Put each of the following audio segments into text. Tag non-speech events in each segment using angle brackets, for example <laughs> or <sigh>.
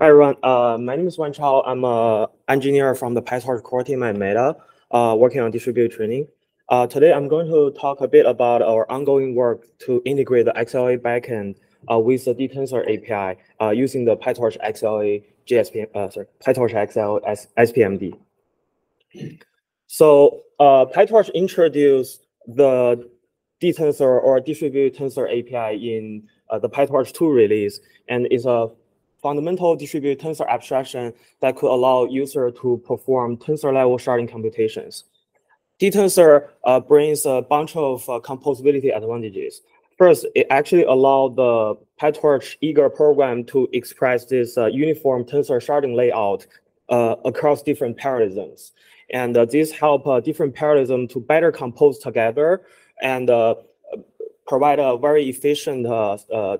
Hi, everyone. Uh, my name is Wan Chao. I'm an engineer from the PyTorch core team at Meta, uh, working on distributed training. Uh, today, I'm going to talk a bit about our ongoing work to integrate the XLA backend uh, with the dtensor API uh, using the PyTorch XLA GSP, uh, sorry, PyTorch XL SPMD. So PyTorch introduced the dtensor or distributed tensor API in the PyTorch 2 release, and it's a fundamental distributed tensor abstraction that could allow user to perform tensor level sharding computations. dtensor uh, brings a bunch of uh, composability advantages. First, it actually allows the PyTorch eager program to express this uh, uniform tensor sharding layout uh, across different parallelisms. And uh, this help uh, different parallelisms to better compose together and provide a very efficient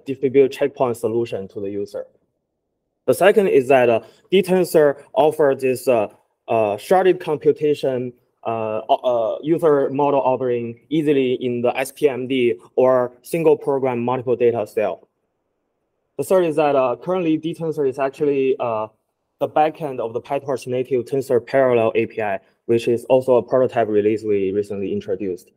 distributed checkpoint solution to the user. The second is that uh, dtensor offers this uh, uh, sharded computation uh, uh, user model ordering easily in the SPMD or single program multiple data style. The third is that uh, currently dtensor is actually the backend of the PyTorch native tensor parallel API, which is also a prototype release we recently introduced.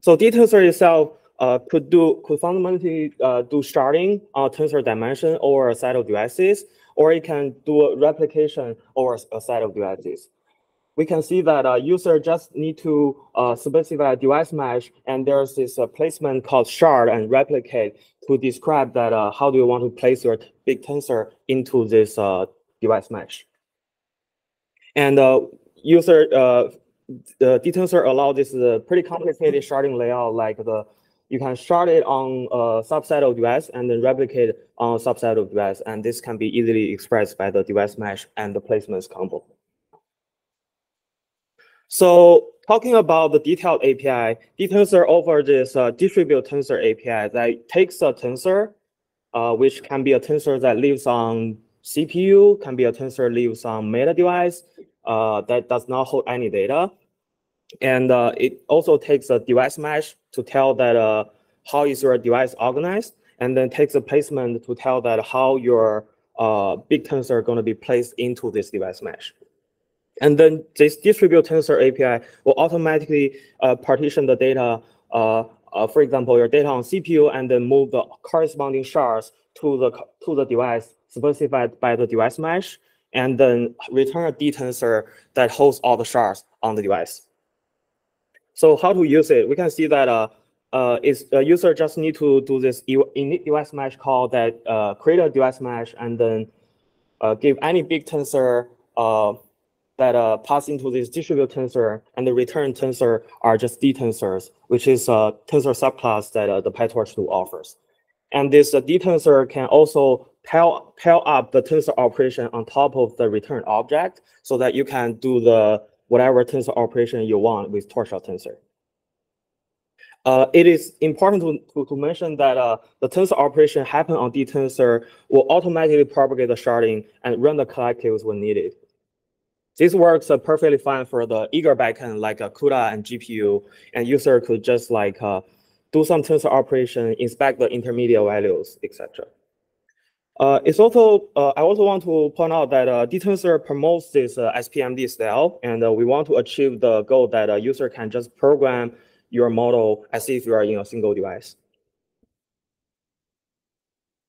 So dtensor itself uh, could do could fundamentally uh, do sharding on tensor dimension over a set of devices, or it can do a replication over a set of devices. We can see that a user just need to uh, specify a device mesh, and there's this uh, placement called shard and replicate to describe that uh, how do you want to place your big tensor into this uh, device mesh. And user uh, the dtensor allow this pretty complicated sharding layout like the you can shard it on a subset of device and then replicate on a subset of device. And this can be easily expressed by the device mesh and the placements combo. So talking about the detailed API, dtensor offers this uh, distributed tensor API that takes a tensor, uh, which can be a tensor that lives on CPU, can be a tensor that lives on meta device uh, that does not hold any data. And uh, it also takes a device mesh to tell that uh, how is your device organized, and then takes a placement to tell that how your uh, big tensor are going to be placed into this device mesh. And then this distributed tensor API will automatically uh, partition the data, uh, uh, for example, your data on CPU, and then move the corresponding shards to the to the device specified by the device mesh, and then return a D tensor that holds all the shards on the device. So how to use it? We can see that uh, uh, is a user just need to do this device mesh call that uh, create a device mesh and then uh, give any big tensor uh, that uh, pass into this distributed tensor and the return tensor are just D tensors, which is a tensor subclass that uh, the PyTorch tool offers. And this uh, D tensor can also pair, pair up the tensor operation on top of the return object so that you can do the whatever tensor operation you want with torch tensor. Uh, it is important to, to, to mention that uh, the tensor operation happen on D tensor will automatically propagate the sharding and run the collectives when needed. This works uh, perfectly fine for the eager backend like uh, CUDA and GPU, and user could just like uh, do some tensor operation, inspect the intermediate values, etc. Uh, it's also, uh, I also want to point out that uh, dtensor promotes this uh, SPMD style, and uh, we want to achieve the goal that a user can just program your model as if you are in a single device.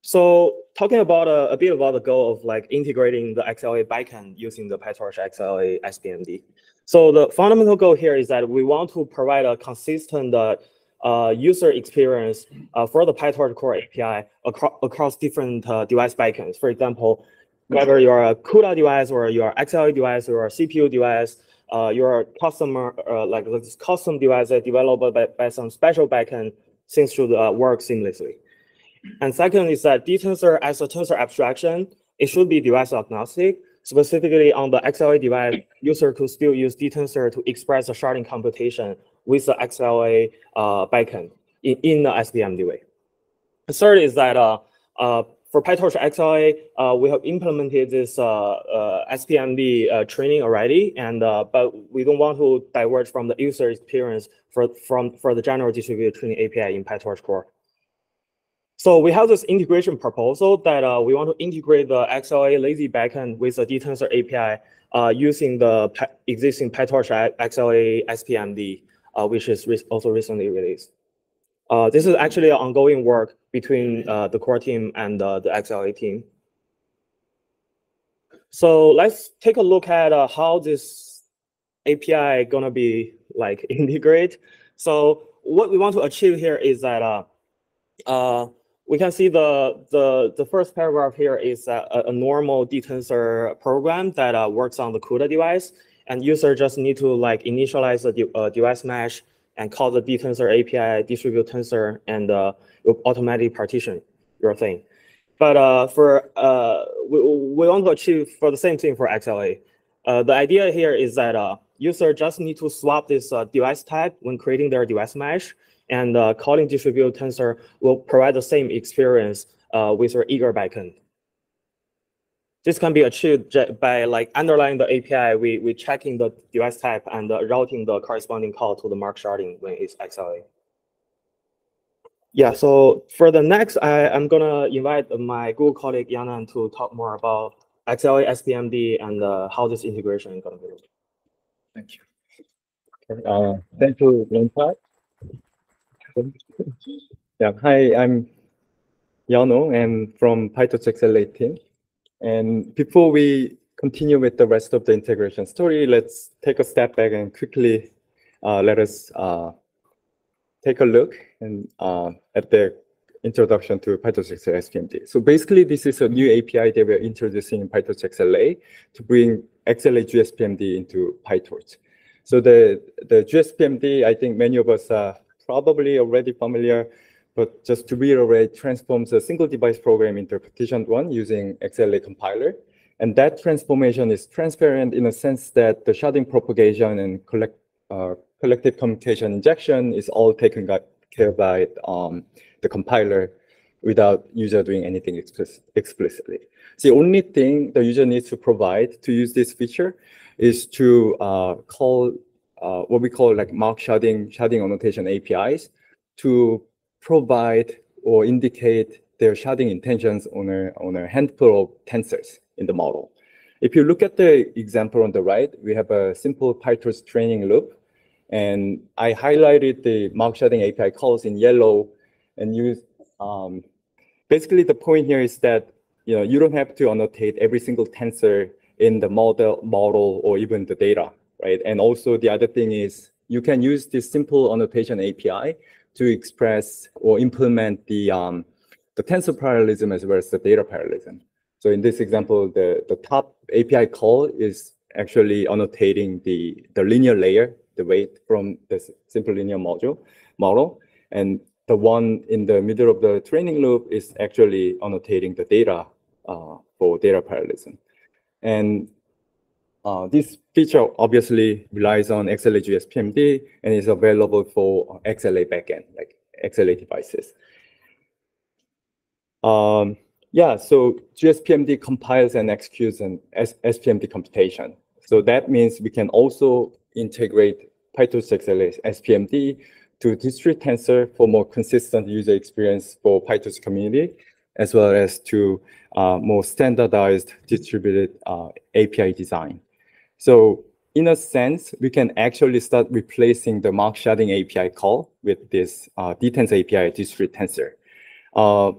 So talking about uh, a bit about the goal of like integrating the XLA backend using the PyTorch XLA SPMD. So the fundamental goal here is that we want to provide a consistent uh, user experience uh, for the PyTorch core API acro across different uh, device backends. For example, whether you're a CUDA device or your XLA device or a CPU device, uh, your customer uh, like this custom device developed by, by some special backend things should uh, work seamlessly. And second is that dtensor as a tensor abstraction, it should be device agnostic. Specifically on the XLA device, user could still use dtensor to express the sharding computation with the XLA uh, backend in, in the SPMD way. The third is that uh, uh, for PyTorch XLA, we have implemented this SPMD training already, and but we don't want to diverge from the user experience for from for the general distributed training API in PyTorch core. So we have this integration proposal that uh, we want to integrate the XLA lazy backend with the dtensor API uh, using the existing PyTorch XLA SPMD, which is re also recently released. Uh, this is actually an ongoing work between uh, the core team and uh, the XLA team. So let's take a look at uh, how this API gonna be like <laughs> integrate. So what we want to achieve here is that uh, uh, we can see the, the, the first paragraph here is a, a normal dtensor program that uh, works on the CUDA device. And user just need to like initialize the uh, device mesh and call the dtensor API, distribute tensor, and uh, automatically partition your thing. But uh, for uh, we, we want to achieve for the same thing for XLA. Uh, the idea here is that uh, user just need to swap this uh, device type when creating their device mesh, and uh, calling distribute tensor will provide the same experience uh, with your eager backend. This can be achieved by like underlying the API, we, we checking the device type and uh, routing the corresponding call to the mark sharding when it's XLA. Yeah, so for the next, I, I'm gonna invite my Google colleague Yanan to talk more about XLA SPMD and uh, how this integration is gonna be. Thank you. Okay, uh, thank you, Leonard. Yeah, hi, I'm Yano and from PyTorch XLA team. And before we continue with the rest of the integration story, let's take a step back and quickly uh, let us uh, take a look and, uh, at the introduction to PyTorch SPMD. So basically, this is a new API that we're introducing in PyTorch XLA to bring XLA GSPMD into PyTorch. So the, the GSPMD, I think many of us are probably already familiar but just to reiterate, transforms a single device program into a partitioned one using XLA compiler. And that transformation is transparent in a sense that the sharding propagation and collect, uh, collective communication injection is all taken care by um, the compiler without user doing anything explicitly. the only thing the user needs to provide to use this feature is to uh, call uh, what we call like mark sharding, sharding annotation APIs to provide or indicate their sharding intentions on a, on a handful of tensors in the model. If you look at the example on the right, we have a simple PyTorch training loop. And I highlighted the mark sharding API calls in yellow and use, um, basically the point here is that you know you don't have to annotate every single tensor in the model model or even the data, right? And also the other thing is you can use this simple annotation API to express or implement the um, the tensor parallelism as well as the data parallelism. So in this example, the, the top API call is actually annotating the, the linear layer, the weight from the simple linear module model. And the one in the middle of the training loop is actually annotating the data uh, for data parallelism. And uh, this feature obviously relies on XLA GSPMD and is available for XLA backend, like XLA devices. Um, yeah, so GSPMD compiles and executes an S SPMD computation. So that means we can also integrate PyTorch XLA SPMD to distribute tensor for more consistent user experience for PyTorch community, as well as to uh, more standardized distributed uh, API design. So in a sense, we can actually start replacing the mark sharding API call with this uh, dtens API distribute tensor. Uh,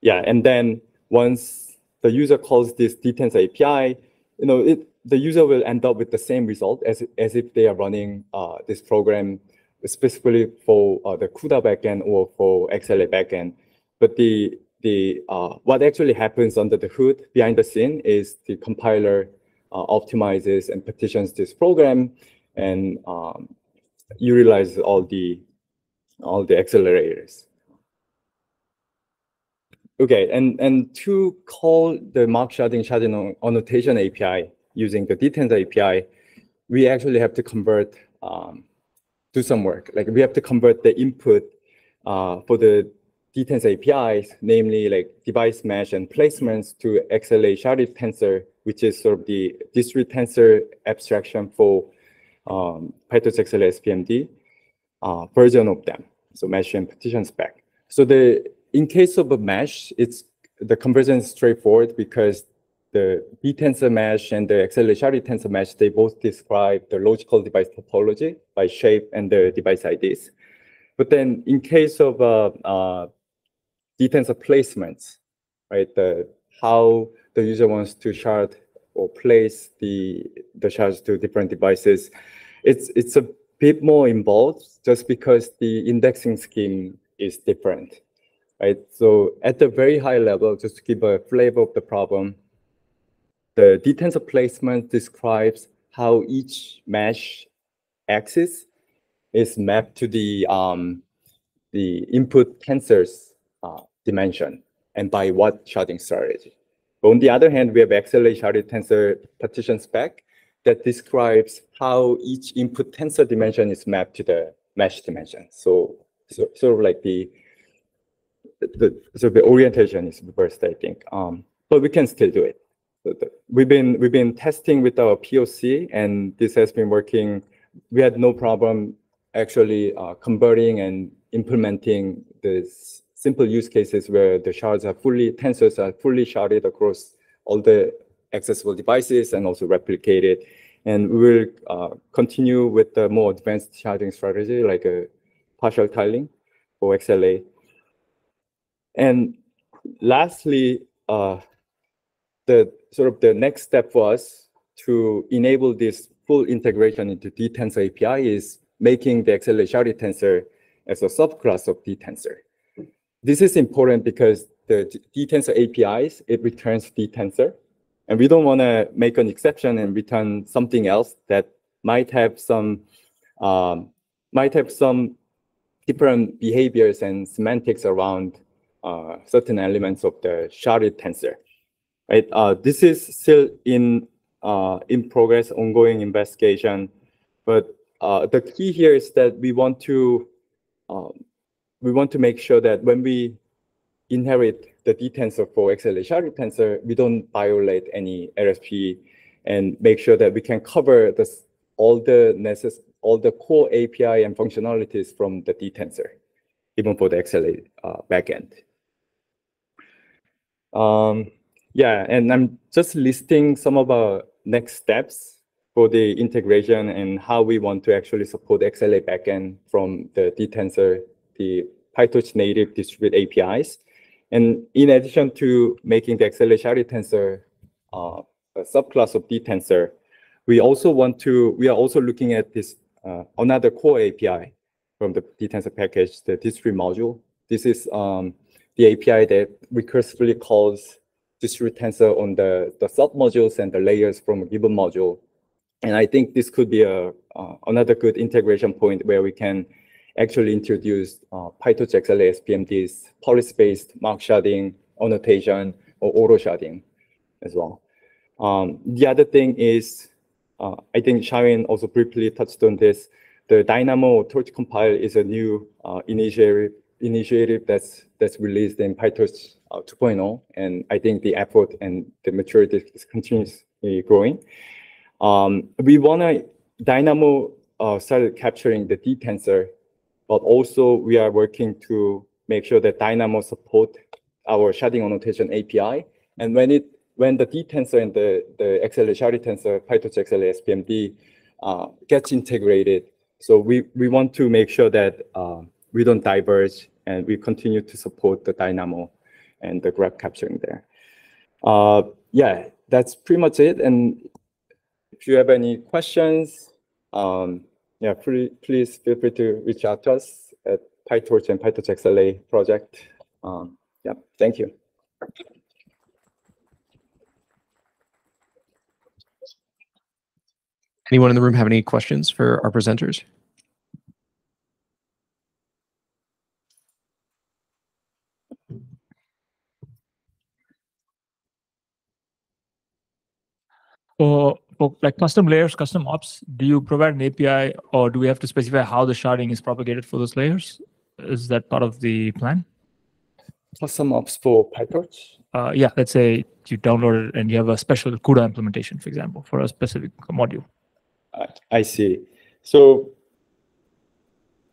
yeah, and then once the user calls this dtens API, you know, it, the user will end up with the same result as, as if they are running uh, this program specifically for uh, the CUDA backend or for XLA backend. But the the uh, what actually happens under the hood behind the scene is the compiler optimizes and partitions this program and um, utilizes all the all the accelerators. Okay, and, and to call the mark sharding sharding annotation API using the dtens API, we actually have to convert, um, do some work. Like we have to convert the input uh, for the dtens APIs, namely like device mesh and placements to XLA sharded tensor which is sort of the discrete tensor abstraction for um, PyTorch XLA SPMD uh, version of them. So mesh and partition spec. So the in case of a mesh, it's the conversion is straightforward because the D-tensor mesh and the XLA sharded tensor mesh, they both describe the logical device topology by shape and the device IDs. But then in case of uh, uh, D-tensor placements, right, the, how the user wants to shard or place the, the shards to different devices, it's, it's a bit more involved just because the indexing scheme is different, right? So at the very high level, just to give a flavor of the problem, the D-tensor placement describes how each mesh axis is mapped to the um, the input tensor's uh, dimension and by what sharding strategy. But on the other hand, we have XLA sharded tensor partition spec that describes how each input tensor dimension is mapped to the mesh dimension. So, so sort of like the the so the orientation is reversed, I think. Um, but we can still do it. We've been we've been testing with our POC, and this has been working. We had no problem actually uh, converting and implementing this simple use cases where the shards are fully tensors are fully sharded across all the accessible devices and also replicated. And we will uh, continue with the more advanced sharding strategy like a partial tiling or XLA. And lastly, uh, the sort of the next step for us to enable this full integration into D-Tensor API is making the XLA sharded tensor as a subclass of D-Tensor. This is important because the D-Tensor APIs, it returns D-Tensor. And we don't want to make an exception and return something else that might have some um, might have some different behaviors and semantics around uh, certain elements of the sharded tensor. Right? Uh, this is still in uh, in progress, ongoing investigation. But uh, the key here is that we want to um, we want to make sure that when we inherit the D-tensor for XLA sharded tensor, we don't violate any LSP and make sure that we can cover this, all the necess all the core API and functionalities from the D-tensor, even for the XLA uh, backend. Um, yeah, and I'm just listing some of our next steps for the integration and how we want to actually support XLA backend from the D-tensor, the PyTorch native distributed APIs. And in addition to making the XLA sharded tensor uh, a subclass of D-tensor, we also want to, we are also looking at this uh, another core API from the D-tensor package, the distribute module. This is um, the API that recursively calls distribute tensor on the, the submodules and the layers from a given module and I think this could be a uh, another good integration point where we can actually introduced uh, PyTorch XLA SPMD's policy-based mark sharding, annotation, or auto sharding as well. Um, the other thing is, uh, I think Sharon also briefly touched on this. The Dynamo Torch compile is a new uh, initiative, initiative that's that's released in PyTorch uh, 2.0, and I think the effort and the maturity is continuously growing. Um, we want to Dynamo uh, started capturing the D-tensor, but also we are working to make sure that Dynamo support our sharding annotation API. And when it when the D-tensor and the, the XLA sharded tensor, PyTorch XLA SPMD uh, gets integrated, so we, we want to make sure that uh, we don't diverge and we continue to support the Dynamo and the graph capturing there. Uh, yeah, that's pretty much it. And if you have any questions, um, yeah, please, please feel free to reach out to us at PyTorch and PyTorch XLA project. Um, yeah, thank you. Anyone in the room have any questions for our presenters? For for like custom layers, custom ops, do you provide an API or do we have to specify how the sharding is propagated for those layers? Is that part of the plan? Custom ops for PyTorch? Uh, yeah, let's say you download it and you have a special CUDA implementation, for example, for a specific module. I see. So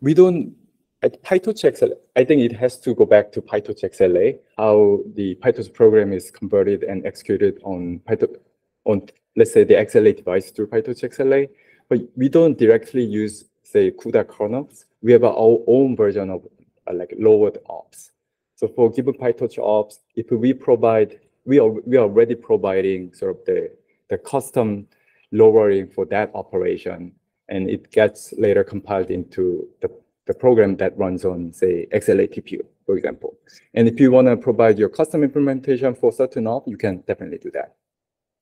we don't At PyTorch XLA, I think it has to go back to PyTorch XLA, how the PyTorch program is converted and executed on PyTorch, on, let's say, the XLA device through PyTorch XLA. But we don't directly use, say, CUDA kernels. We have our own version of uh, like lowered ops. So for given PyTorch ops, if we provide, we are, we are already providing sort of the, the custom lowering for that operation. And it gets later compiled into the, the program that runs on, say, XLA TPU, for example. And if you want to provide your custom implementation for certain op, you can definitely do that.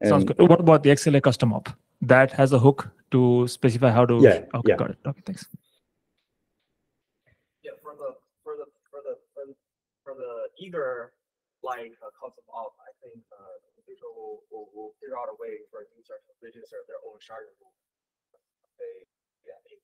Sounds good. What about the XLA custom op? That has a hook to specify how to. Yeah, Okay, yeah. got it. Okay, thanks. Yeah, for the, for the, for the, for the- for the eager, like, uh, custom op, I think, uh, people will, will, will figure out a way for users to register their own sharding rule. They, yeah, they